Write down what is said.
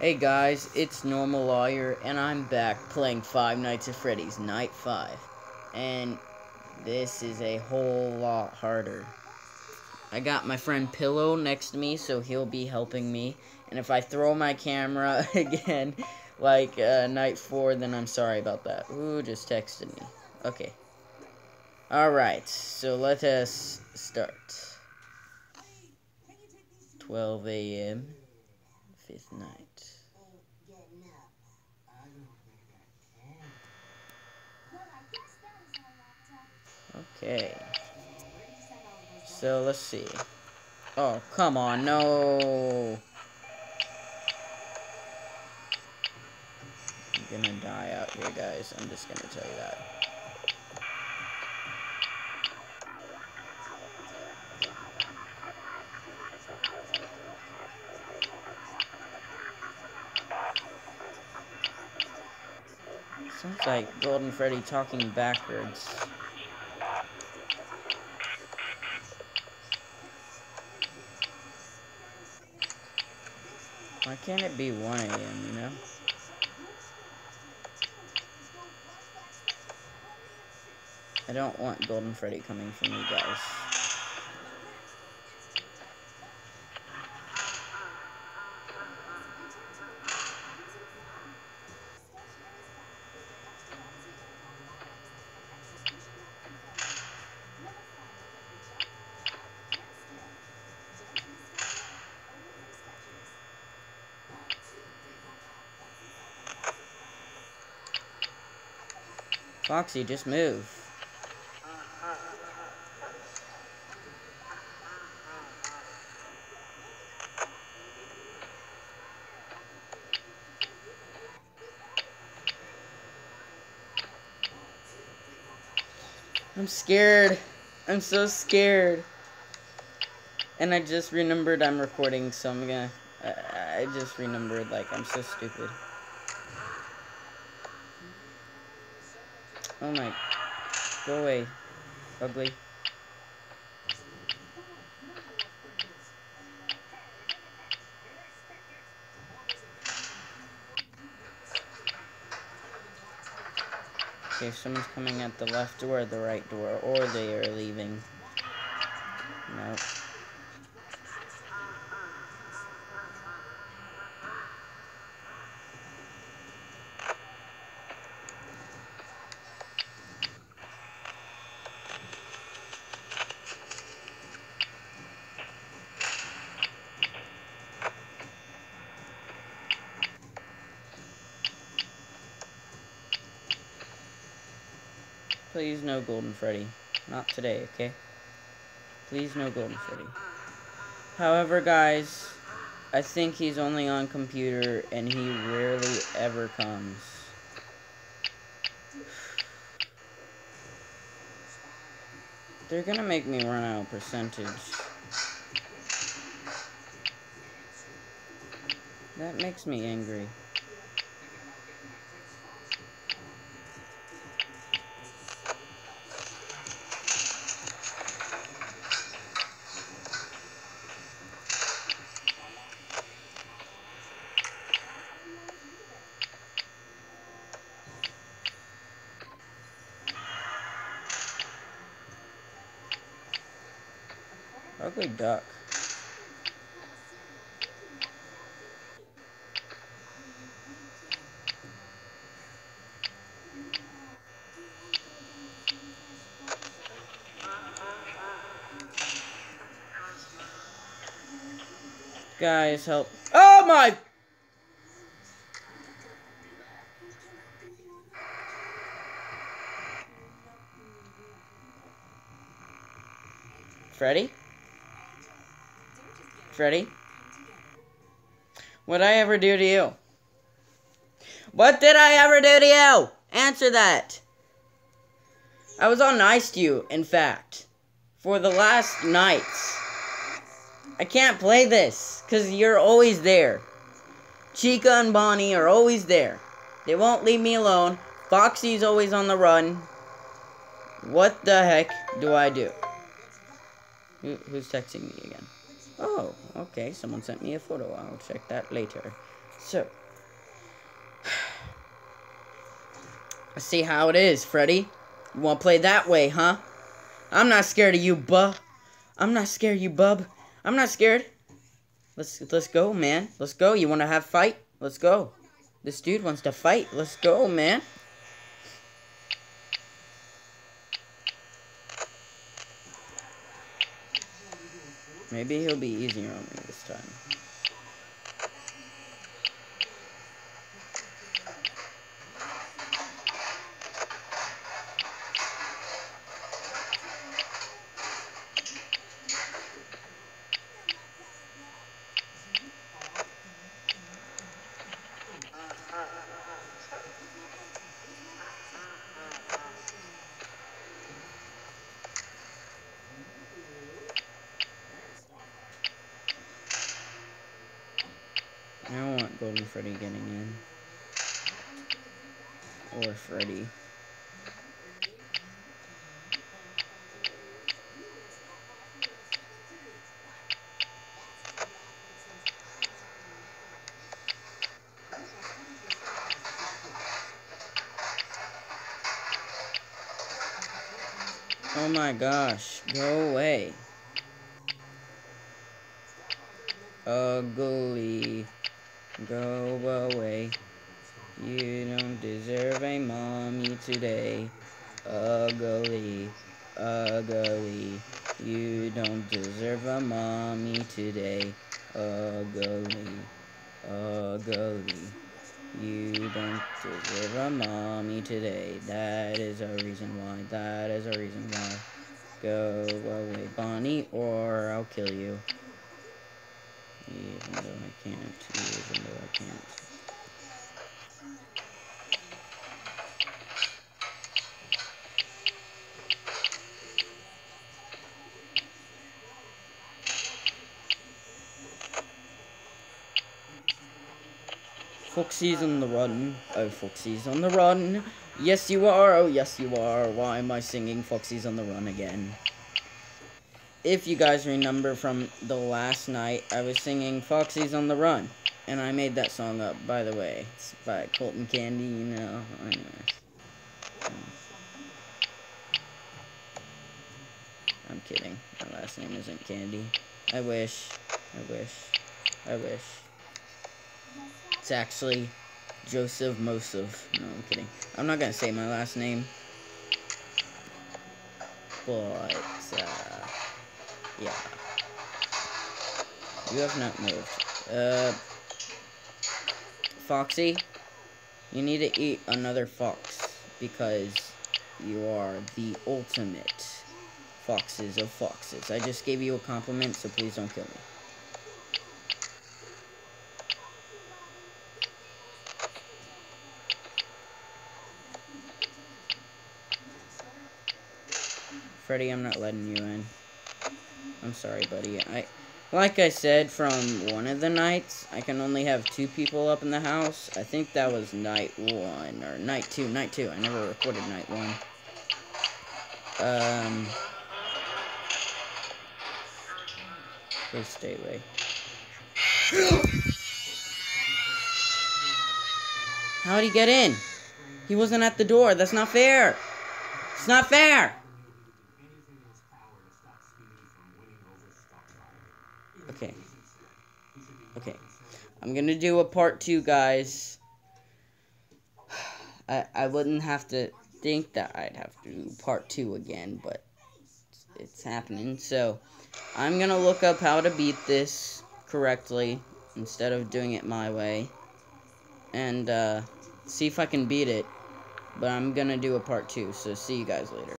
Hey guys, it's Normal Lawyer, and I'm back playing Five Nights at Freddy's Night 5. And this is a whole lot harder. I got my friend Pillow next to me, so he'll be helping me. And if I throw my camera again, like uh, Night 4, then I'm sorry about that. Ooh, just texted me. Okay. Alright, so let us start. 12 a.m. Fifth night. Okay. So let's see. Oh, come on, no. I'm gonna die out here, guys. I'm just gonna tell you that. Sounds like Golden Freddy talking backwards. Why can't it be 1 a.m., you know? I don't want Golden Freddy coming for me, guys. Foxy, just move. I'm scared. I'm so scared. And I just remembered I'm recording, so I'm gonna... I, I just remembered, like, I'm so stupid. Oh my. Go away. Ugly. Okay, someone's coming at the left door the right door, or they are leaving. Nope. Please no Golden Freddy. Not today, okay? Please no Golden Freddy. However, guys, I think he's only on computer and he rarely ever comes. They're gonna make me run out of percentage. That makes me angry. Ugly duck. Guys, help. Oh my! Freddy? Freddy? What'd I ever do to you? What did I ever do to you? Answer that. I was all nice to you, in fact. For the last nights. I can't play this, because you're always there. Chica and Bonnie are always there. They won't leave me alone. Foxy's always on the run. What the heck do I do? Who, who's texting me again? Oh, okay. Someone sent me a photo. I'll check that later. So, let's see how it is, Freddy. You want to play that way, huh? I'm not scared of you, buh. I'm not scared you, bub. I'm not scared. Let's let's go, man. Let's go. You want to have fight? Let's go. This dude wants to fight. Let's go, man. Maybe he'll be easier on me this time. Freddy getting in. Or Freddy. Oh my gosh, go away. Ugly. Go away. You don't deserve a mommy today. Ugly. Ugly. You don't deserve a mommy today. Ugly. Ugly. You don't deserve a mommy today. That is a reason why. That is a reason why. Go away, Bonnie, or I'll kill you. Even though I can't, even though I can't. Foxy's on the run. Oh, Foxy's on the run. Yes, you are. Oh, yes, you are. Why am I singing Foxy's on the run again? If you guys remember from the last night, I was singing Foxy's on the Run. And I made that song up, by the way. It's by Colton Candee, you know. Anyways. I'm kidding. My last name isn't Candy. I wish. I wish. I wish. It's actually Joseph Mosov. No, I'm kidding. I'm not gonna say my last name. But, uh... You have not moved. Uh, Foxy, you need to eat another fox because you are the ultimate foxes of foxes. I just gave you a compliment, so please don't kill me. Freddy, I'm not letting you in. I'm sorry, buddy. I, like I said from one of the nights, I can only have two people up in the house. I think that was night one, or night two, night two. I never recorded night one. Um, please stay away. How'd he get in? He wasn't at the door. That's not fair. It's not fair. Okay. Okay. I'm gonna do a part two, guys. I, I wouldn't have to think that I'd have to do part two again, but it's, happening. So, I'm gonna look up how to beat this correctly instead of doing it my way. And, uh, see if I can beat it. But I'm gonna do a part two, so see you guys later.